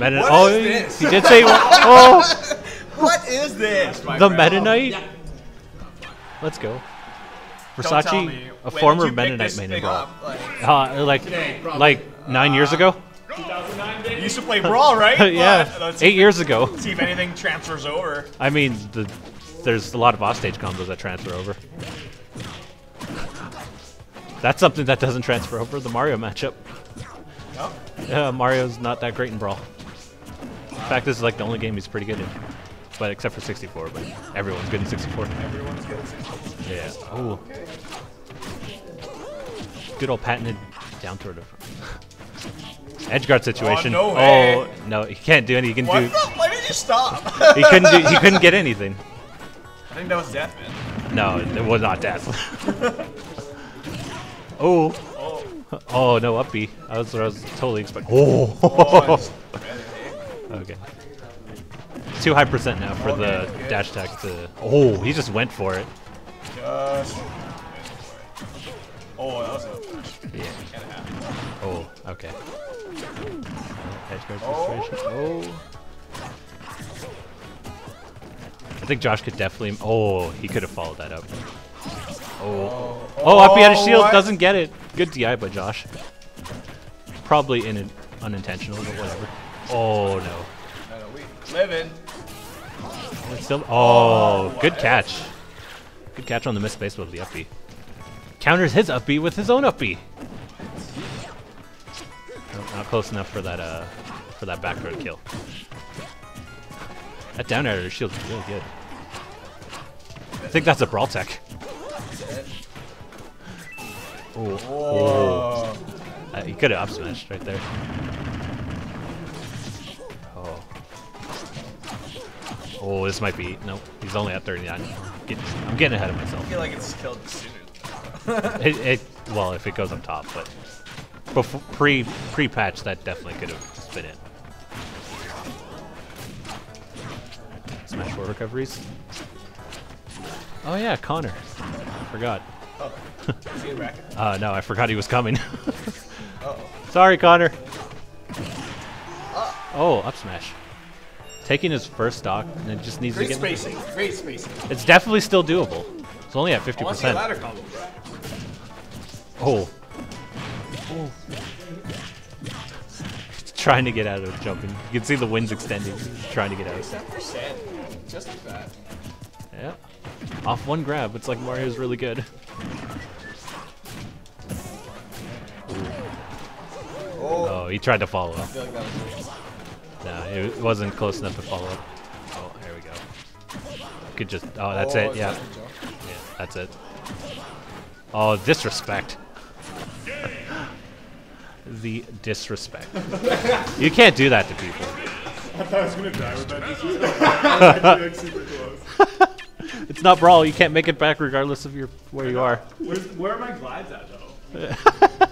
Meta What oh, is he- this? he did say oh What is this, the friend? Meta Knight. Let's go. Don't tell Versace, me. a When former did you Meta Knight main thing in Brawl. up? Like, Uh, like Today, like nine years ago. 2009, baby. you used to play Brawl, right? yeah, But let's eight years ago. see if anything transfers over. I mean, the, there's a lot of offstage combos that transfer over. That's something that doesn't transfer over. The Mario matchup. No? Yeah, Mario's not that great in Brawl. In fact, this is like the only game he's pretty good in. But except for 64, but everyone's good in 64. Everyone's good. in 64. Yeah. Ooh. Good old patented down throw to Edgeguard situation. Oh, no oh, way. oh no, he can't do anything. He can What do. the? Why did you stop? He couldn't do. He couldn't get anything. I think that was death, man. No, it was not death. oh. Oh. Oh no, up B. I was, I was totally expecting. Oh, Oh. Okay. It's too high percent now for the good. dash attack to. Oh, he just went for it. Just. Oh, that was a Yeah. and a half. Oh, okay. Oh. Oh. I think Josh could definitely. Oh, he could have followed that up. Oh. Oh, up he had a shield. Oh, what? Doesn't get it. Good DI by Josh. Probably in unintentional, but whatever. Oh no. No, no, we living. It's still. Oh, Oh, good what? catch. Good catch on the missed space with the up B. Counters his up B with his own up B. Nope, not close enough for that uh for that back throw kill. That down air shield's really good. I think that's a brawl tech. Oh, Oh. uh, he could have up smashed right there. Oh, this might be. Nope, he's only at 39. Get, I'm getting ahead of myself. I feel like it's killed sooner. It, it, well, if it goes on top, but before, pre pre patch, that definitely could have just been it. Smash four recoveries. Oh yeah, Connor. Forgot. Oh. See a racket? Uh, no, I forgot he was coming. Uh-oh. Sorry, Connor. Oh, up smash. Taking his first stock, and it just needs Great to get. spacing. Great spacing. It's definitely still doable. It's only at I want to see a 50%. ladder combo. Oh. Oh. trying to get out of jumping. You can see the wind's extending. Trying to get out. Just like that. Yeah. Off one grab. It's like Mario's really good. Oh. Oh, he tried to follow up. It wasn't close enough to follow up. Oh, there we go. Could just. Oh, that's Oh, it. Yeah. just a jump. Yeah, that's it. Oh, disrespect. the disrespect. you can't do that to people. I thought I was gonna die with that. This was actually like super close. It's not brawl. You can't make it back regardless of your where you are. Where's, where are my glides at though?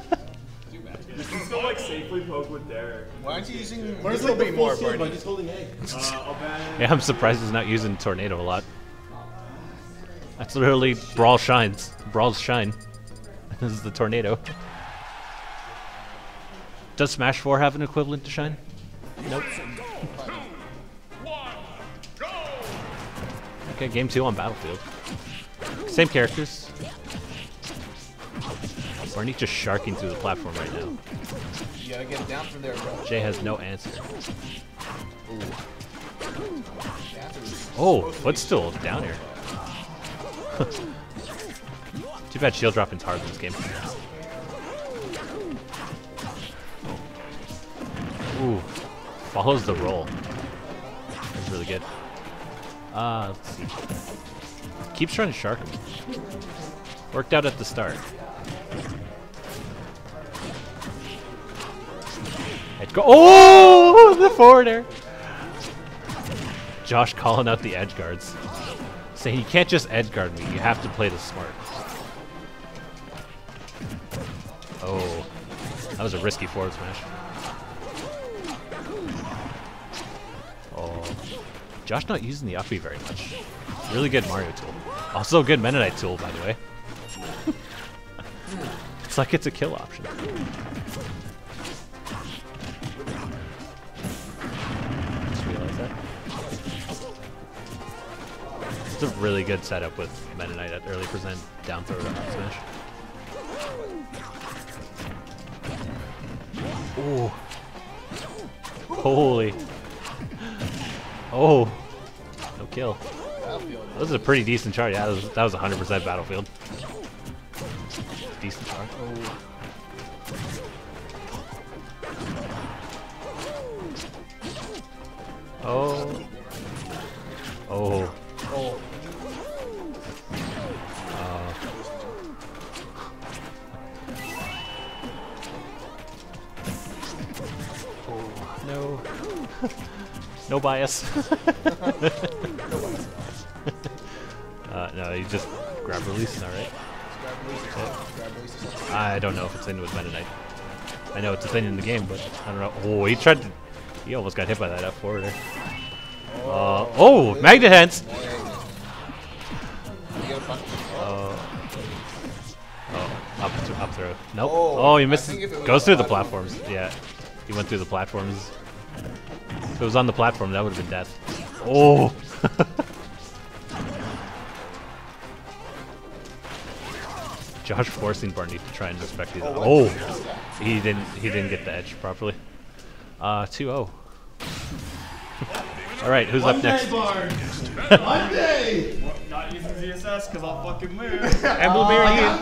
You can still like safely poke with Derek. Why aren't you using? Where's This will like the be more shield, but Bernie. he's holding A. Uh, I'll ban. Yeah, I'm surprised he's not using tornado a lot. That's literally brawl shines. Brawls shine. This is the tornado. Does Smash 4 have an equivalent to shine? Nope. Okay, game two on Battlefield. Same characters. Bernie just sharking through the platform right now. You gotta get down from there, bro. Jay has no answer. That's Oh, footstool down here. Too bad shield dropping's hard in this game. Ooh, follows the roll. That's really good. Uh, let's see. Keeps trying to shark him. Worked out at the start. Oh, the forward. Josh calling out the edge guards. Saying you can't just edge guard me, you have to play the smart. Oh. That was a risky forward smash. Oh. Josh not using the up B very much. Really good Mario tool. Also good Meta Knight tool, by the way. it's like it's a kill option. It's a really good setup with Knight at early percent down throw to up smash. Ooh. Holy. Oh. No kill. That was a pretty decent chart. Yeah, that was, that was 100% Battlefield. Decent chart. Oh. Oh. No bias. no uh, no, you just grab release, alright. grab releases. Grab releases. I don't know if it's in with Meta Knight. I know it's a thing in the game, but I don't know. Oh, he tried to. He almost got hit by that F forwarder. Uh, oh, Magnet Hands! You get a punch. Uh, oh, up, th- up throw. Nope. Oh, Oh, he I missed. think if it was Goes through the platforms- platforms. Yeah, he went through the platforms. If it was on the platform, that would have been death. Oh. Josh forcing Barney to try and respect these. Oh, he didn't. He didn't get the edge properly. Uh, 2-0. All right, who's up next? One day! Not using ZSS because I'll fucking move. And Blue Mary.